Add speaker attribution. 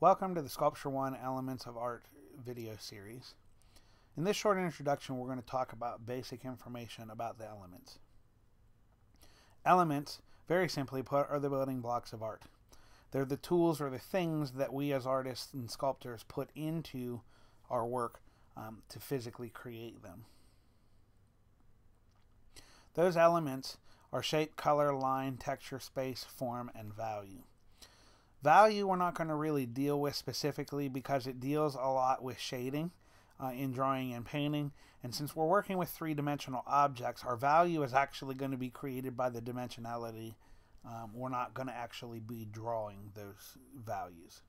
Speaker 1: Welcome to the Sculpture One Elements of Art video series. In this short introduction, we're going to talk about basic information about the elements. Elements, very simply put, are the building blocks of art. They're the tools or the things that we as artists and sculptors put into our work um, to physically create them. Those elements are shape, color, line, texture, space, form, and value. Value we're not going to really deal with specifically because it deals a lot with shading uh, in drawing and painting. And since we're working with three-dimensional objects, our value is actually going to be created by the dimensionality. Um, we're not going to actually be drawing those values.